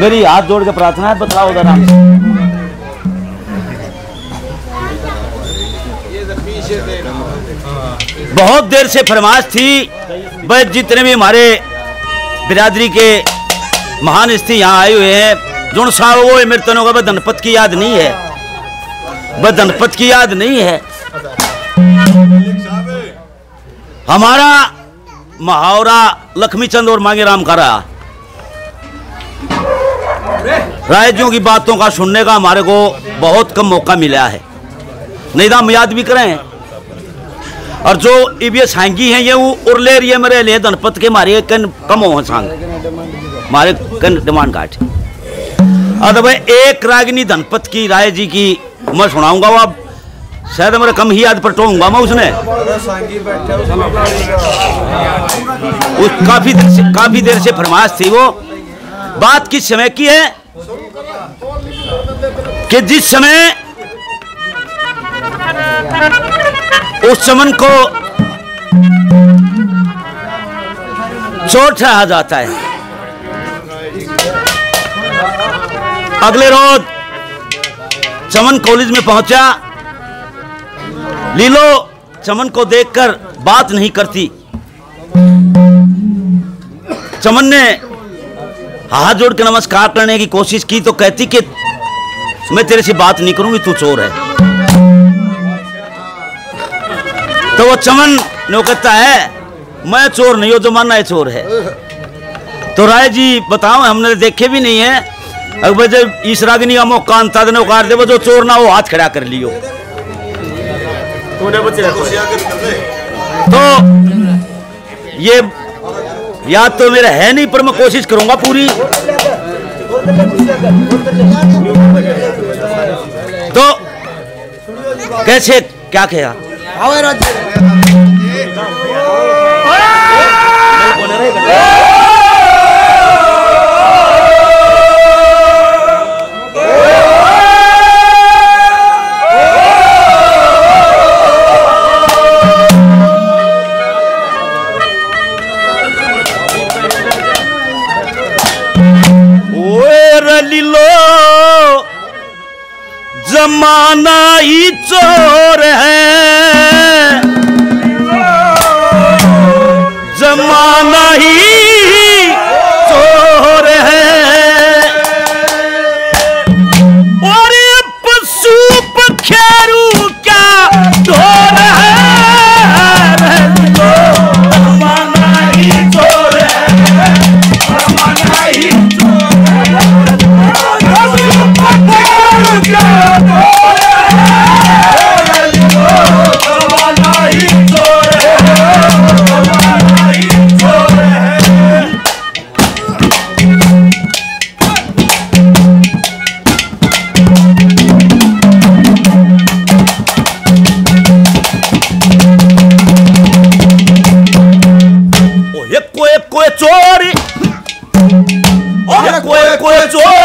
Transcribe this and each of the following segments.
मेरी हाथ जोड़ के प्रार्थना है, बताओ जरा बहुत देर से फरमाइश थी, वह जितने भी हमारे बिरादरी के महान स्त्री यहाँ आए हुए हैं, जुन साहब, वो मृतनों का वह धनपत की याद नहीं है। वह धनपत की याद नहीं है। हमारा मुहावरा लक्ष्मी चंद और मांगे राम का रहा रायजियों की बातों का सुनने का हमारे को बहुत कम मौका मिला है। नहीं तो हम याद भी करें। और जो ये सांगी हैं, ये वो उर्ले ये मेरे लिए धनपत के मारे कन कम हो सांग मारे कन डिमांड काट। अब भाई, एक रागिनी धनपत की राय जी की मैं सुनाऊँगा वो अब। शायद मेरे कम ही याद पटोऊँगा मैं उसने। उस काफ़ी देर से काफ़ी देर से फरमाश थी वो। बात किस समय की है? कि जिस समय उस चमन को चोट ठहरा जाता है। अगले रोज चमन कॉलेज में पहुँचा। लीलो चमन को देखकर बात नहीं करती। चमन ने हाथ जोड़ के नमस्कार करने की कोशिश की तो कहती कि, मैं तेरे से बात नहीं करूँगी, तू चोर है। तो वो चमन ने कहता है, मैं चोर नहीं हूँ मानना है चोर है। तो राय जी, बताओ, हमने देखे भी नहीं है। अगर जब इस रागिनी का मौका अंता ने उकार दे, वो जो चोर ना वो हाथ खड़ा कर लियो। तो ये याद तो मेरा है नहीं पर मैं कोशिश करूँगा पूरी। तो कैसे क्या कहा ओए रलीलो जमाना ही चोर है। जमाना ही ओए कोए कोए चोरी ओए कोए कोए चोरी लिल्लो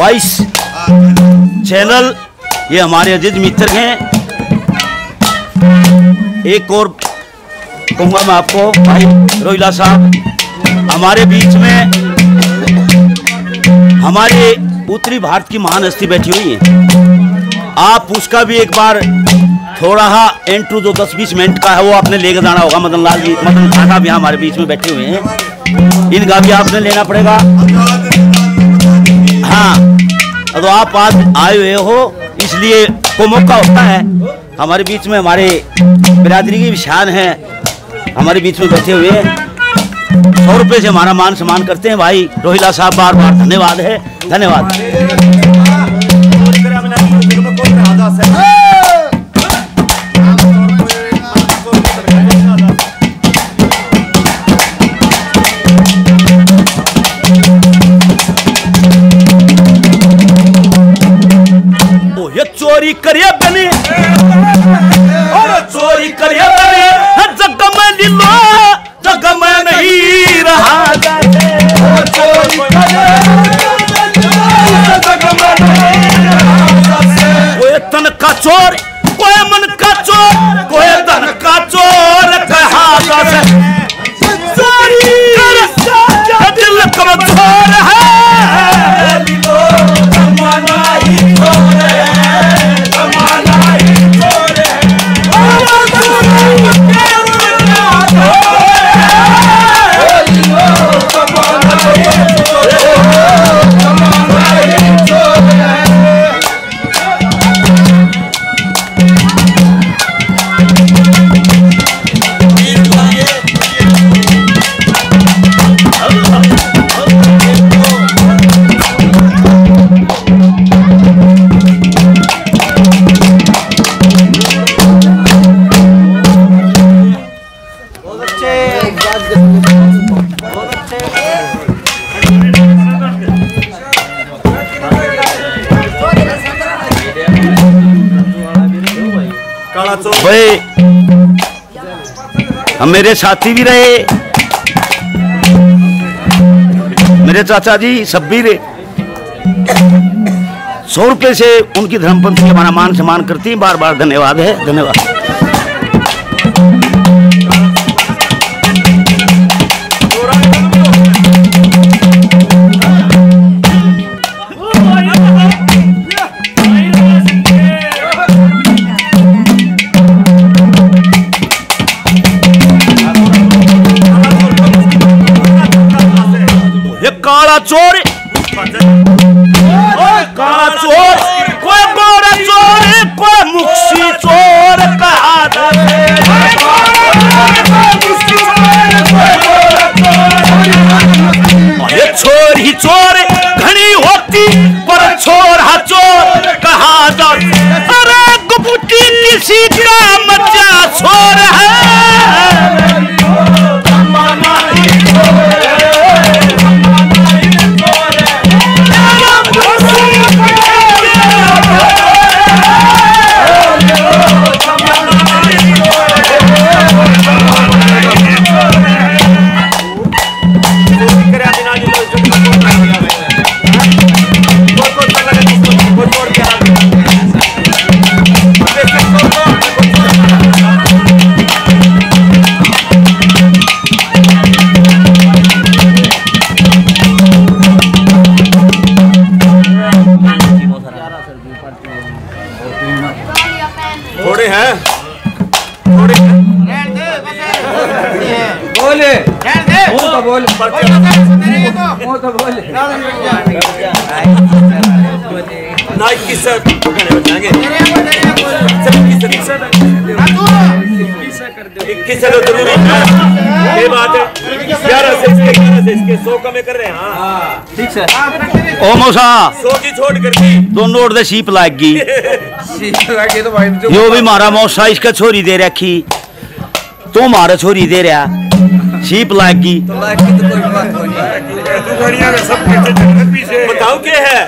वॉइस चैनल ये हमारे अज़ीज़ मित्र हैं। एक और कहूँगा मैं आपको, भाई रोहिला साहब, हमारे बीच में हमारे उत्तरी भारत की महान हस्ती बैठी हुई है। आप उसका भी एक बार थोड़ा हा एंट्रू जो दस बीस मिनट का है, वो आपने लेके जाना होगा, मदन लाल जी, मदन खान यहाँ हमारे बीच में बैठे हुए हैं। इनका भी आपने लेना पड़ेगा। हाँ। तो आप आज आए हुए हो, इसलिए को मौका होता है। हमारे बीच में हमारे बिरादरी की शान है। हमारे बीच में बैठे हुए सौ रुपये से हमारा मान सम्मान करते हैं भाई। रोहिला साहब, बार बार धन्यवाद है। धन्यवाद। चोरी करिए बने। और चोरी करिए बने। जग में लीलो जग में नहीं रहा कोई तन का चोर, कोई मन का चोर, कोई का चोर कहा दिल कमज़ोर। मेरे साथी भी रहे। मेरे चाचा जी सब भी रहे। सौ रुपये से उनकी धर्मपंथी हमारा मान सम्मान करती बार बार धन्यवाद है, धन्यवाद। काला चोर। ओए काला चोर। कोई गोरा चोर कोई मुक्सी चोर कहा चोर ही चोर घनी होती पर चोर हा चोर कहा अरे गुबुटी किसी का मचा चोर है। तो ज़रूरी है। ये बात है। ग्यारह से इसके ग्यारह से इसके सौ कमे कर रहे हैं हाँ। ठीक है ओ मौसा। सौ की छोड़ कर दी। दो नोट दे सीप लाग गई ठीक तो भाई जो यो भी मारा मौसा इसका छोरी दे रखी। तू मारा छोरी दे रहा। सीप लाग गई। तो कोई बात नहीं। बताओ क्या है?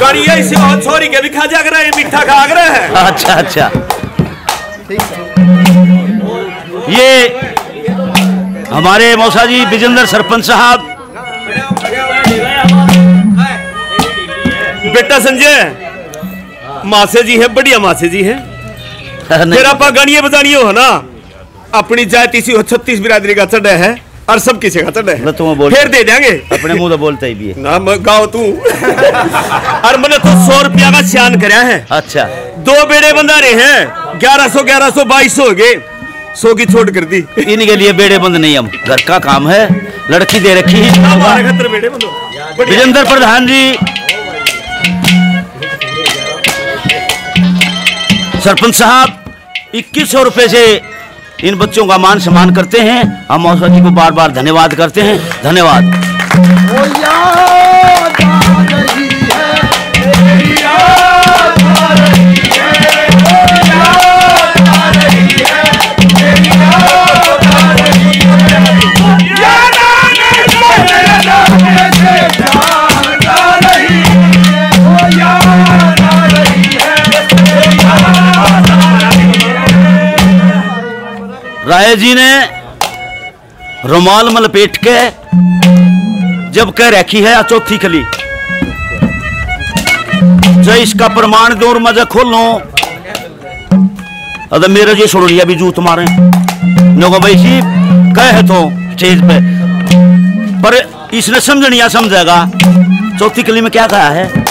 गाड़िया इसे और छोरी के भी खा जा रहे हैं मीठा खा रहे हैं। अच्छा अच्छा। ये हमारे मौसा जी बिजेंद्र सरपंच साहब। बेटा संजय मासे जी है बढ़िया मासे जी है। फिर आप गाड़ियाँ बतानी हो ना? अपनी जात इसी हो छत्तीस बिरादरी का चढ़ा है और सब किसी का चढ़ा है। तो बोल फिर दे देंगे। अपने मुँह तो बोलते ही भी है। ना गाओ तू। और मैंने तो सौ रुपया का स्यान कराया है। अच्छा। दो बेड़े बंदा रहे हैं ग्यारह सौ ग्यारह सौ बाईस सौ हो गए। सौ की छोट कर दी। इनके लिए बेड़े बंद नहीं हम। घर का काम है लड़की दे रखी है। बढ़िया। विजेंद्र प्रधान जी। सरपंच साहब इक्कीस सौ रुपए से इन बच्चों का मान सम्मान करते हैं। हम मौसा जी को बार बार धन्यवाद करते हैं। धन्यवाद। जी ने? रुमाल में लपेट के जब कह रखी है चौथी कली। जो इसका प्रमाण दो और मज़ा खोल लो अगर मेरा जी सुन लिया भी जूत मारे। नो भाई जी, कह तो स्टेज पे। पर इसने समझ नहीं समझेगा। चौथी कली में क्या कहा है?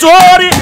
कोई कोई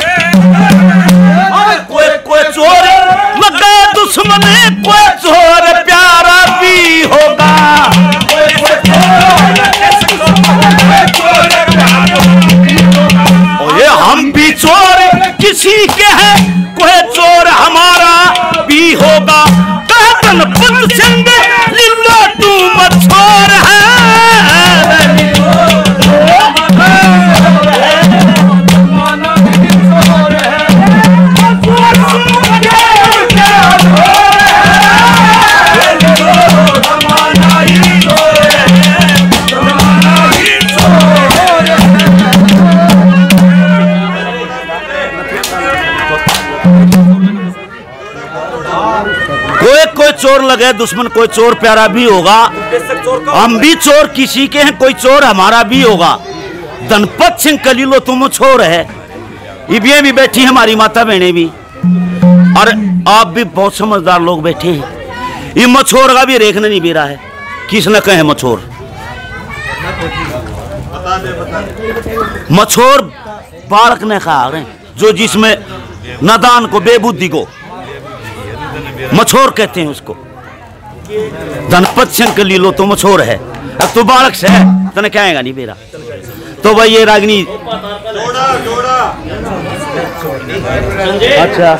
चोर लगे, दुश्मन, कोई चोर प्यारा भी होगा। हम भी चोर, किसी के हैं, कोई चोर हमारा भी होगा। धनपत सिंह कलीलो, तुम छोर है। इबिये भी बैठी हमारी माता बहने भी। और आप भी बहुत समझदार लोग बैठे हैं। ये मछोर का भी रेखने नहीं रहा है। किसने कहे मछोर। मछोर बालक ने कहा जो जिसमें नादान को, बेबुद्धि को मछोर कहते हैं उसको। धनपत सिंह के लीलो तो मछोर है। अब तू बालक से है तने क्या आएगा नहीं मेरा। तो भाई ये रागनी अच्छा।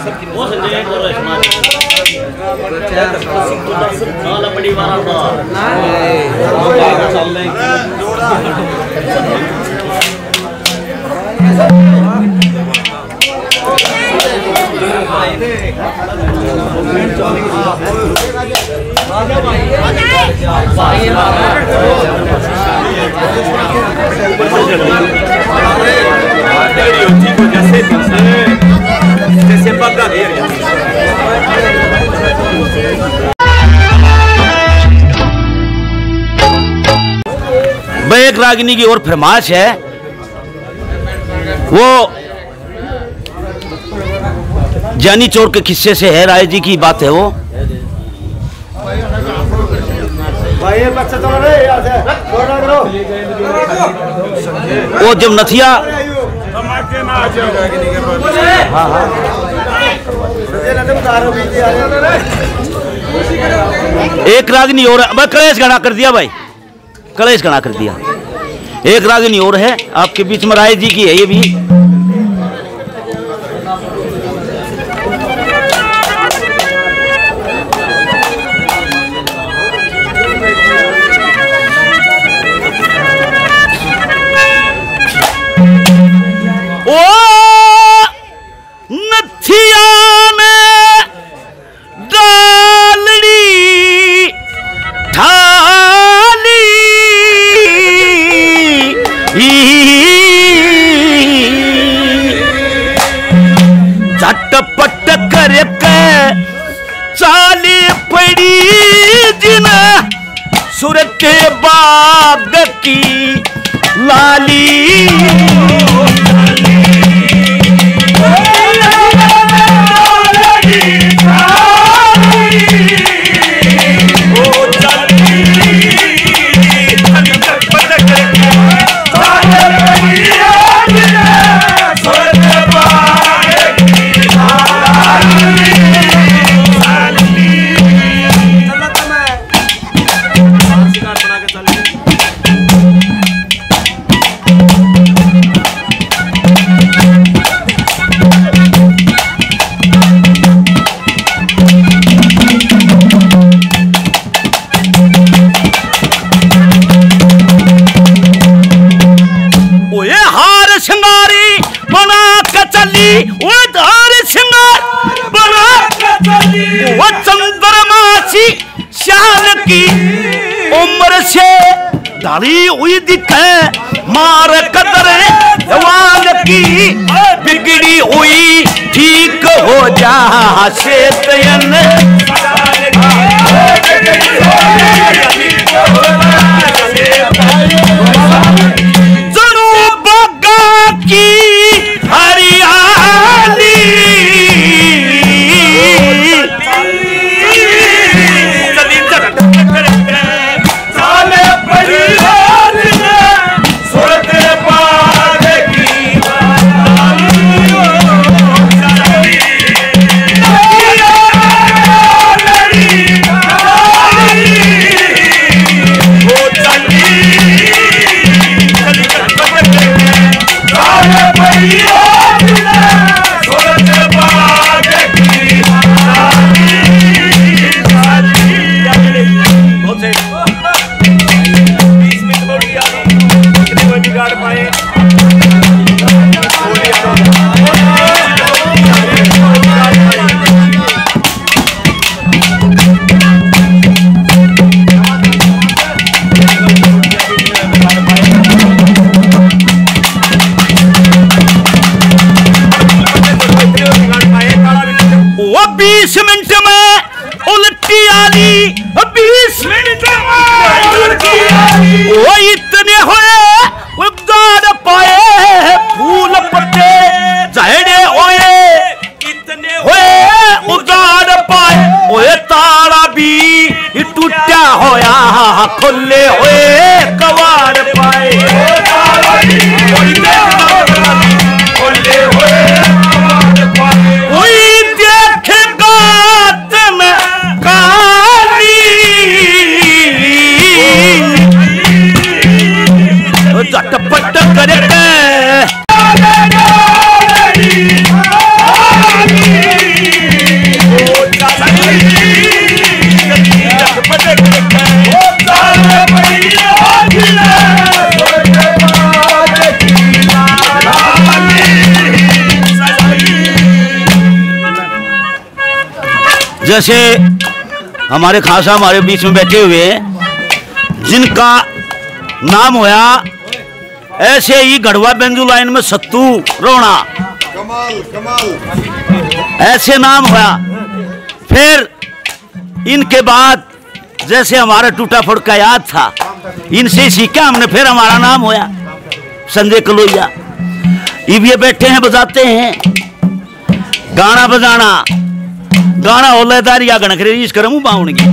एक रागिनी की और फरमाश है। वो जानी चोर के किस्से से है राय जी की बात है वो। वो जब नथिया एक रागिनी और भाई, कलेश गणा कर दिया भाई। कलेश गणा कर दिया। एक रागिनी और है, आपके बीच में राय जी की है ये भी। धरी हुई दिखे मार कदर जवान की। बिगड़ी हुई ठीक हो जा से जैसे हमारे खासा हमारे बीच में बैठे हुए हैं, जिनका नाम होया ऐसे ही गढ़वा बेंजू लाइन में सत्तू रोना कमाल कमाल। ऐसे नाम होया। फिर इनके बाद जैसे हमारा टूटा फुटका याद था इनसे सीखा हमने फिर हमारा नाम होया संजय कलोइया। ये बैठे हैं बजाते हैं। गाना बजाना गाना हो लयदारी या गणखरे इस करमू बाउणगी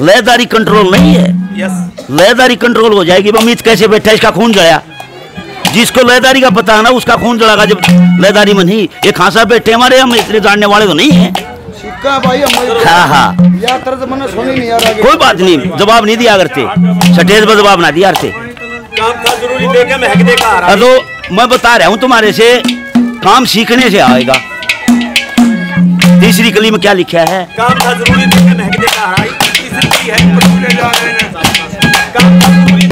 लयदारी कंट्रोल नहीं है। यस लयदारी कंट्रोल हो जाएगी। अमित कैसे बैठा इसका खून जला जिसको लयदारी का पता है ना उसका खून जलागा जब लयदारी में नहीं। ये खासा बैठे हमारे हम इतने जानने वाले तो नहीं है। सिक्का भाई हम हाँ हाँ। या तरह मैंने सुनी नहीं यार आगे। कोई बात नहीं। जवाब नहीं दिया करते। सटेज पर जवाब ना दिया करते। काम था ज़रूरी देके महक दे तो मैं बता रहा हूँ तुम्हारे से काम सीखने से आएगा। तीसरी कली में क्या लिखा है? काम था ज़रूरी देखा है जा रहे हैं। काम था ज़रूरी